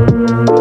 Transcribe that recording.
Música